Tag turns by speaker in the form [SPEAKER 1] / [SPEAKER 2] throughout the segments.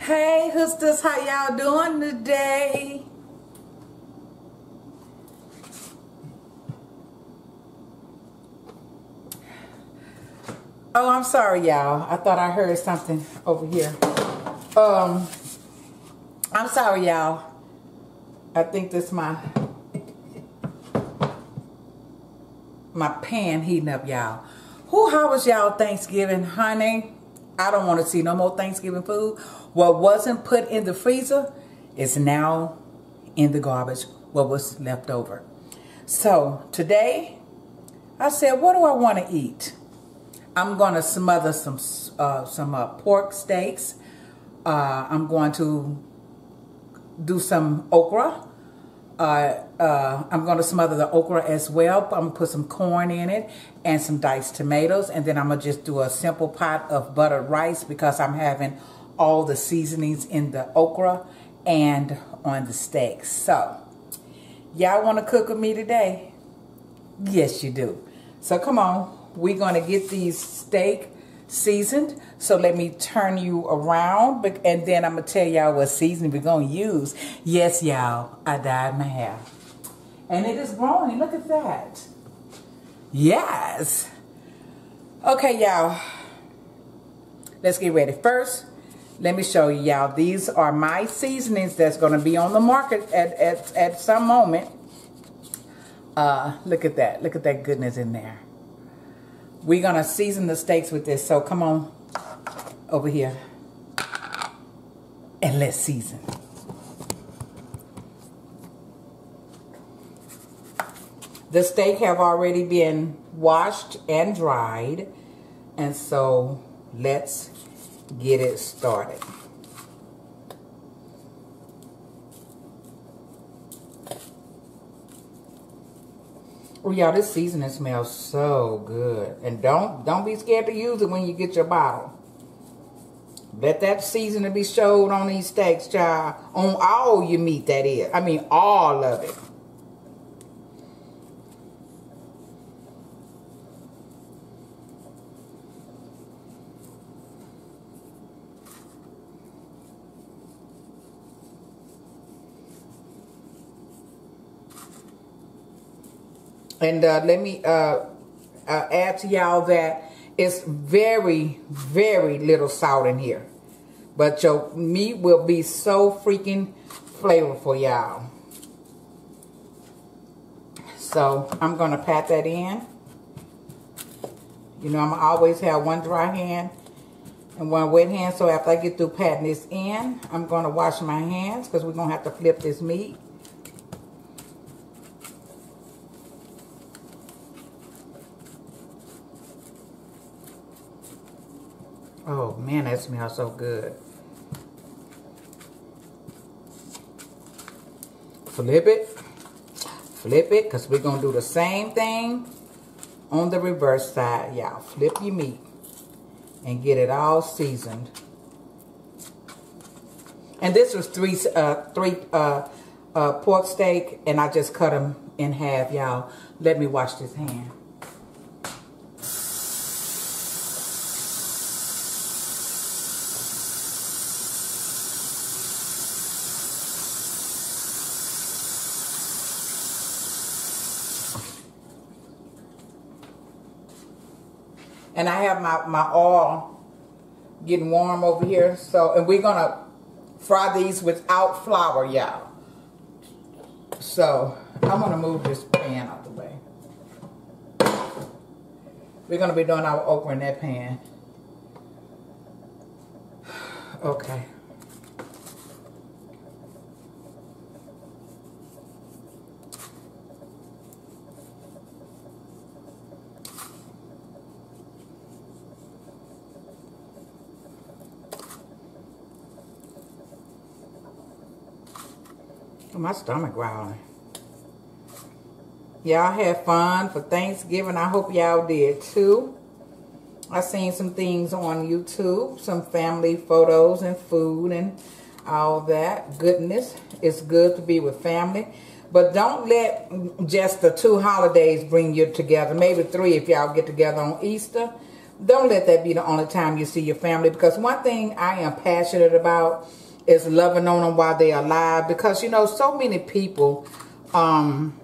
[SPEAKER 1] Hey, Hoosters, how y'all doing today? Oh, I'm sorry, y'all. I thought I heard something over here. Um, I'm sorry, y'all. I think this my my pan heating up, y'all. Who? How was y'all Thanksgiving, honey? I don't want to see no more Thanksgiving food. What wasn't put in the freezer is now in the garbage. What was left over. So today, I said, what do I want to eat? I'm going to smother some uh, some uh, pork steaks. Uh, I'm going to do some okra. Uh, uh, I'm going to smother the okra as well. I'm going to put some corn in it and some diced tomatoes. And then I'm going to just do a simple pot of buttered rice because I'm having all the seasonings in the okra and on the steak. So, y'all want to cook with me today? Yes, you do. So come on, we're going to get these steak seasoned. So let me turn you around but and then I'm going to tell y'all what seasoning we're going to use. Yes, y'all, I dyed my hair. And it is growing. Look at that. Yes. Okay, y'all. Let's get ready. First, let me show you, y'all. These are my seasonings that's going to be on the market at, at, at some moment. Uh, look at that. Look at that goodness in there. We're going to season the steaks with this. So come on over here. And let's season. The steak have already been washed and dried. And so let's get it started. Oh y'all, this seasoning smells so good. And don't don't be scared to use it when you get your bottle. Let that seasoning be showed on these steaks, child. On all your meat, that is. I mean, all of it. And uh, let me uh, uh, add to y'all that it's very, very little salt in here. But your meat will be so freaking flavorful, y'all. So I'm going to pat that in. You know, I'm always have one dry hand and one wet hand. So after I get through patting this in, I'm going to wash my hands because we're going to have to flip this meat. Oh man, that smells so good. Flip it. Flip it, because we're going to do the same thing on the reverse side. Y'all flip your meat and get it all seasoned. And this was three, uh, three uh, uh, pork steak, and I just cut them in half, y'all. Let me wash this hand. And I have my, my oil getting warm over here. So, and we're going to fry these without flour, y'all. So, I'm going to move this pan out the way. We're going to be doing our okra in that pan. Okay. My stomach growling. Y'all had fun for Thanksgiving. I hope y'all did too. I seen some things on YouTube, some family photos and food and all that goodness. It's good to be with family. But don't let just the two holidays bring you together. Maybe three if y'all get together on Easter. don't let that be the only time you see your family because one thing I am passionate about is loving on them while they're alive because, you know, so many people, um,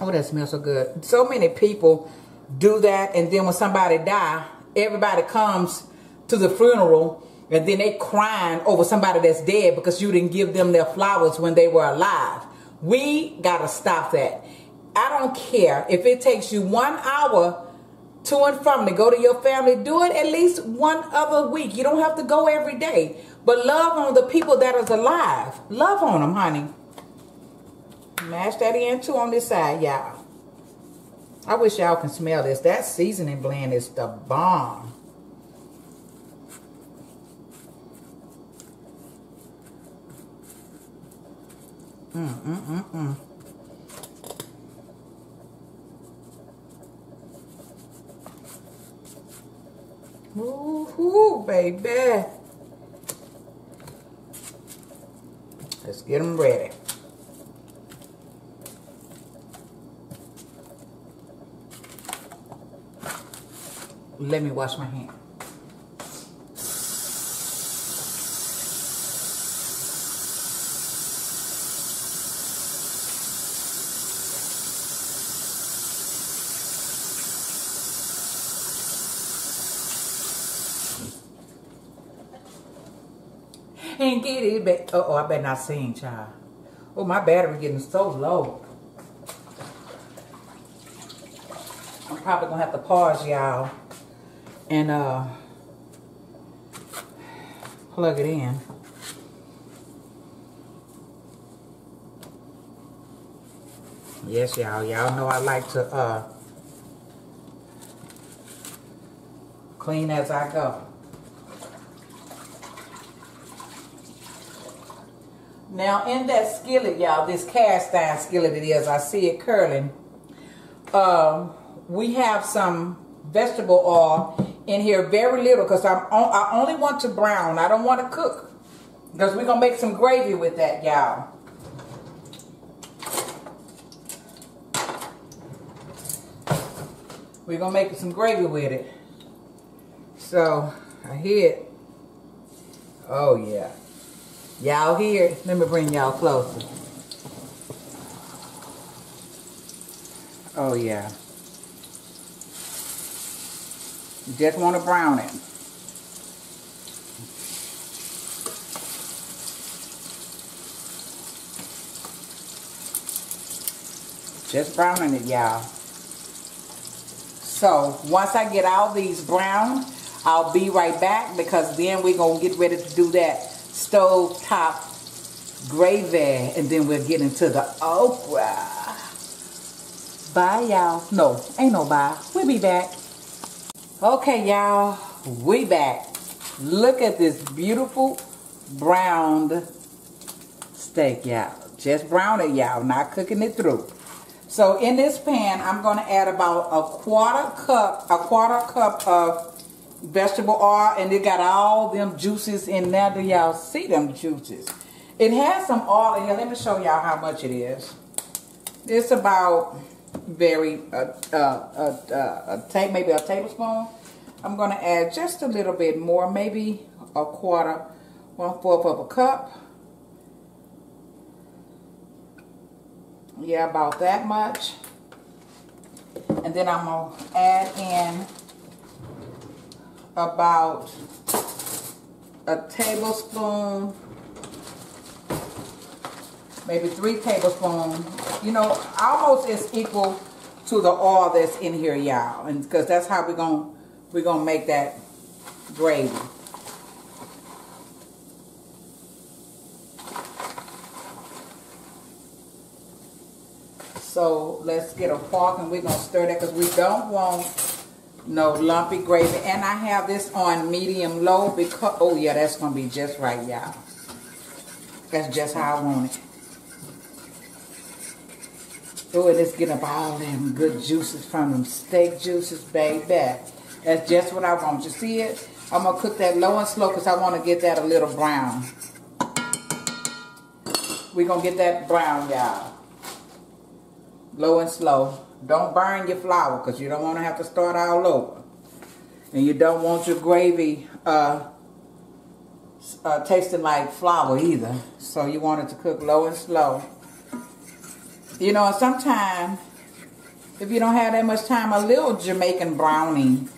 [SPEAKER 1] oh, that smells so good. So many people do that and then when somebody die, everybody comes to the funeral and then they crying over somebody that's dead because you didn't give them their flowers when they were alive. We got to stop that. I don't care if it takes you one hour to and from to go to your family. Do it at least one other week. You don't have to go every day. But love on the people that is alive. Love on them, honey. Mash that in too on this side, y'all. I wish y'all can smell this. That seasoning blend is the bomb. Mm, mm, mm, mm. Ooh, baby. Let's get them ready. Let me wash my hand. Back. Uh oh, I better not sing, child. Oh, my battery getting so low. I'm probably gonna have to pause, y'all, and uh plug it in. Yes, y'all. Y'all know I like to uh clean as I go. Now in that skillet, y'all, this cast iron skillet it is, I see it curling. Um, we have some vegetable oil in here, very little, because I'm on, I only want to brown. I don't want to cook. Because we're going to make some gravy with that, y'all. We're going to make some gravy with it. So, I hit. Oh, yeah. Y'all here? Let me bring y'all closer. Oh, yeah. You just want to brown it. Just browning it, y'all. So, once I get all these brown, I'll be right back because then we're going to get ready to do that stove top gravy and then we'll get into the okra. Bye y'all. No, ain't no bye. We'll be back. Okay y'all, we back. Look at this beautiful browned steak y'all. Just brown it y'all, not cooking it through. So in this pan, I'm to add about a quarter cup, a quarter cup of vegetable oil and it got all them juices in there. Do y'all see them juices? It has some oil in here. Let me show y'all how much it is. It's about very, uh, uh, uh, uh, a maybe a tablespoon. I'm going to add just a little bit more, maybe a quarter, one fourth of a cup. Yeah, about that much. And then I'm going to add in about a tablespoon, maybe three tablespoons, you know, almost is equal to the oil that's in here, y'all. And because that's how we're gonna we're to make that gravy. So let's get a fork and we're to stir that because we don't want no lumpy gravy. And I have this on medium low because, oh yeah, that's going to be just right, y'all. That's just how I want it. Oh, and it's getting up all them good juices from them steak juices, baby. That's just what I want. You see it? I'm going to cook that low and slow because I want to get that a little brown. We're going to get that brown, y'all. Low and slow. Don't burn your flour because you don't want to have to start all over. And you don't want your gravy uh, uh, tasting like flour either. So you want it to cook low and slow. You know, sometimes if you don't have that much time, a little Jamaican browning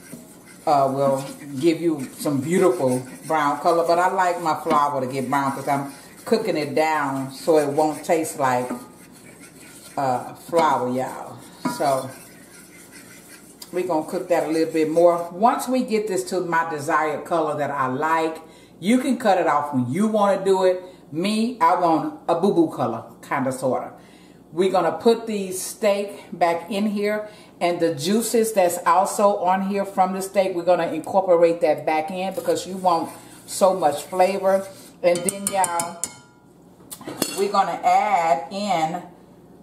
[SPEAKER 1] uh, will give you some beautiful brown color. But I like my flour to get brown because I'm cooking it down so it won't taste like uh, flour, y'all. So we're going to cook that a little bit more. Once we get this to my desired color that I like, you can cut it off when you want to do it. Me, I want a boo-boo color, kind of, sort of. We're going to put the steak back in here. And the juices that's also on here from the steak, we're going to incorporate that back in because you want so much flavor. And then, y'all, we're going to add in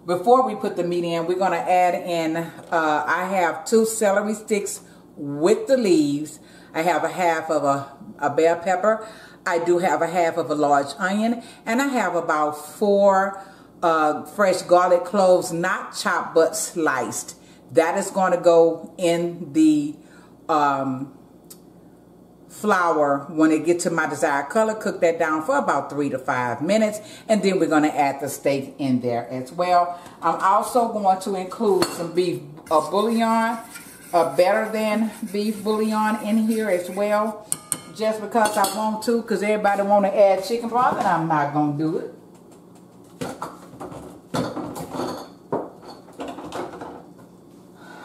[SPEAKER 1] before we put the meat in, we're going to add in, uh, I have two celery sticks with the leaves. I have a half of a, a bell pepper. I do have a half of a large onion. And I have about four uh, fresh garlic cloves, not chopped but sliced. That is going to go in the um, flour. When it gets to my desired color cook that down for about three to five minutes and then we're going to add the steak in there as well. I'm also going to include some beef uh, bouillon uh, better than beef bouillon in here as well just because i want to because everybody want to add chicken broth and i'm not going to do it.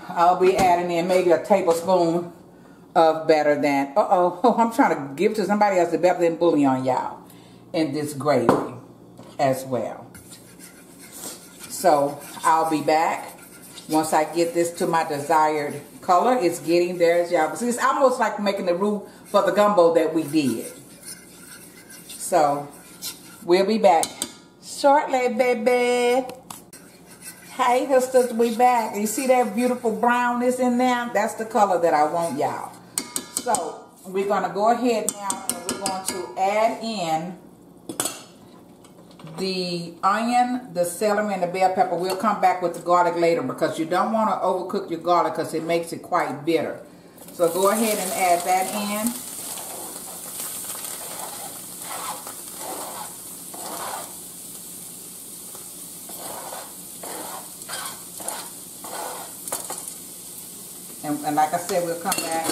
[SPEAKER 1] I'll be adding in maybe a tablespoon of better than, uh-oh, oh, I'm trying to give to somebody else the better than bouillon, y'all, in this gravy as well. So I'll be back once I get this to my desired color. It's getting there, y'all see. It's almost like making the roux for the gumbo that we did. So we'll be back shortly, baby. Hey, sisters, we back. You see that beautiful brownness in there? That's the color that I want, y'all. So we're going to go ahead now and we're going to add in the onion, the celery, and the bell pepper. We'll come back with the garlic later because you don't want to overcook your garlic because it makes it quite bitter. So go ahead and add that in. And, like I said, we'll come back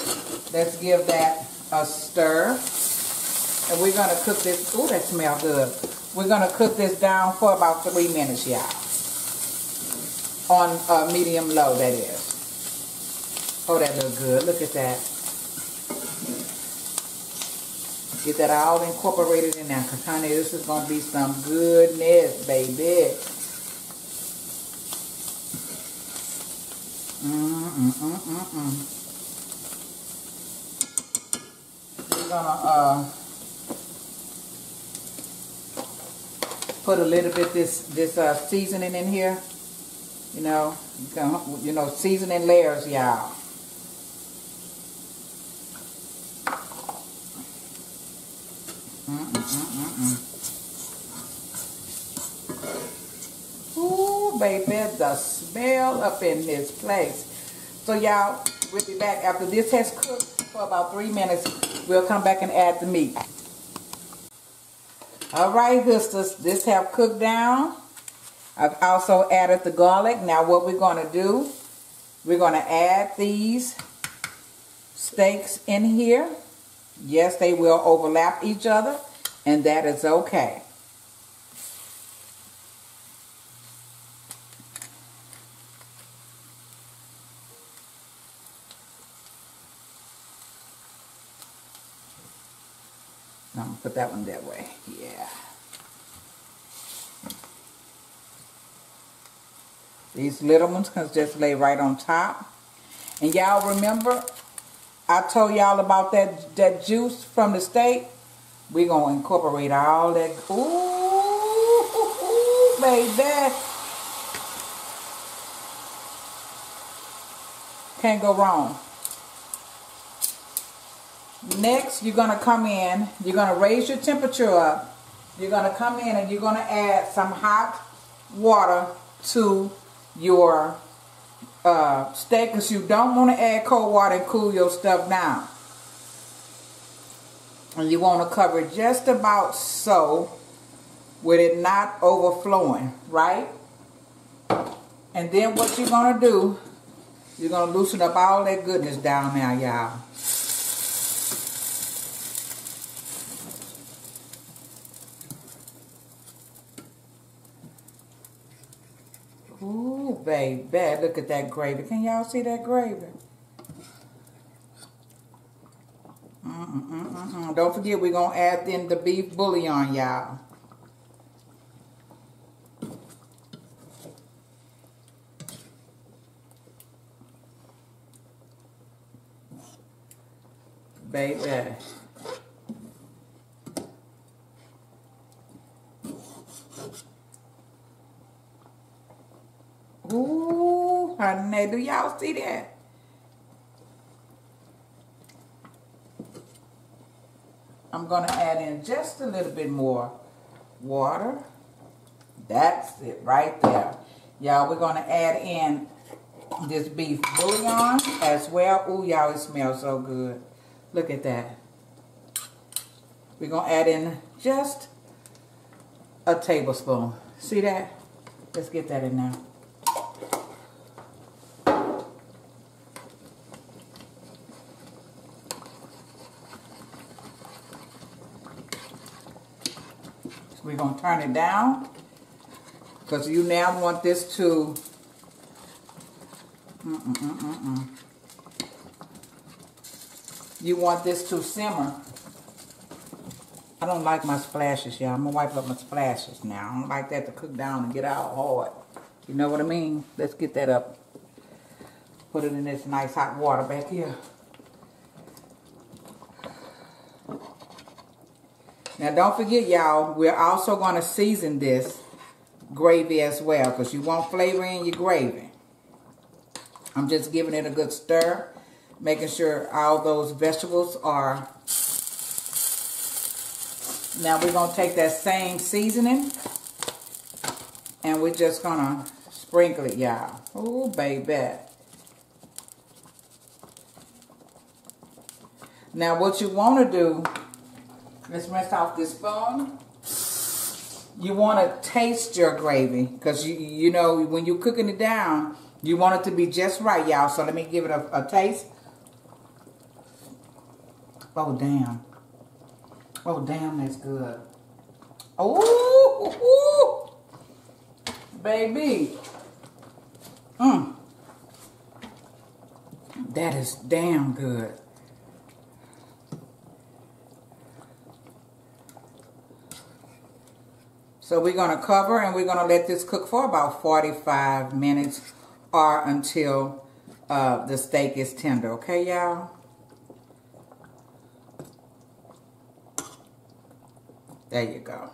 [SPEAKER 1] Let's give that a stir. And we're going to cook this. Oh, that smells good. We're going to cook this down for about three minutes, y'all. On uh, medium low, that is. Oh, that looks good. Look at that. Get that all incorporated in there. Because, honey, this is going to be some goodness, baby. Mm-mm-mm-mm-mm. gonna uh, put a little bit this this uh, seasoning in here. You know, you know, seasoning layers, y'all. Mm -mm -mm Ooh, baby, the smell up in this place. So y'all, we'll be back after this has cooked for about three minutes. We'll come back and add the meat. All right, sisters, this have cooked down. I've also added the garlic. Now what we're going to do, we're going to add these steaks in here. Yes, they will overlap each other, and that is okay. I'm going to put that one that way. Yeah. These little ones can just lay right on top. And y'all remember, I told y'all about that, that juice from the steak. We're going to incorporate all that. Ooh, baby. Can't go wrong. Next, you're going to come in, you're going to raise your temperature up. You're going to come in and you're going to add some hot water to your uh, steak because you don't want to add cold water and cool your stuff down. And you want to cover it just about so with it not overflowing, right? And then what you're going to do, you're going to loosen up all that goodness down there, y'all. Ooh, baby, look at that gravy. Can y'all see that gravy? Mm -mm -mm Don't forget, we're going to add in the beef bouillon, y'all. Baby. Do y'all see that? I'm going to add in just a little bit more water. That's it right there. Y'all, we're going to add in this beef bouillon as well. Ooh, y'all, it smells so good. Look at that. We're going to add in just a tablespoon. See that? Let's get that in now. We're going to turn it down because you now want this to mm -mm -mm you want this to simmer. I don't like my splashes, y'all. I'm going to wipe up my splashes now. I don't like that to cook down and get out hard. You know what I mean? Let's get that up. Put it in this nice hot water back here. Now don't forget y'all, we're also going to season this gravy as well because you want flavor in your gravy. I'm just giving it a good stir, making sure all those vegetables are... Now we're going to take that same seasoning and we're just going to sprinkle it, y'all. Oh, baby. Now what you want to do Let's rinse off this spoon. You want to taste your gravy because you you know when you're cooking it down, you want it to be just right, y'all. So let me give it a, a taste. Oh damn! Oh damn, that's good. Oh, baby. Mm. That is damn good. So we're going to cover and we're going to let this cook for about 45 minutes or until uh, the steak is tender. Okay, y'all? There you go.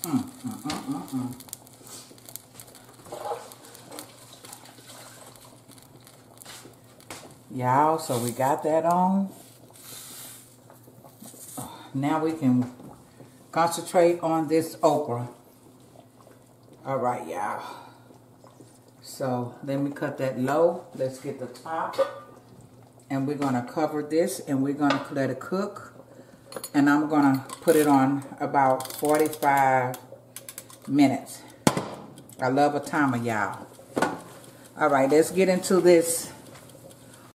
[SPEAKER 1] Mm, mm, mm, mm, mm. Y'all, so we got that on now we can concentrate on this okra. All right, y'all. So let me cut that low. Let's get the top. And we're going to cover this and we're going to let it cook. And I'm going to put it on about 45 minutes. I love a timer, y'all. All right, let's get into this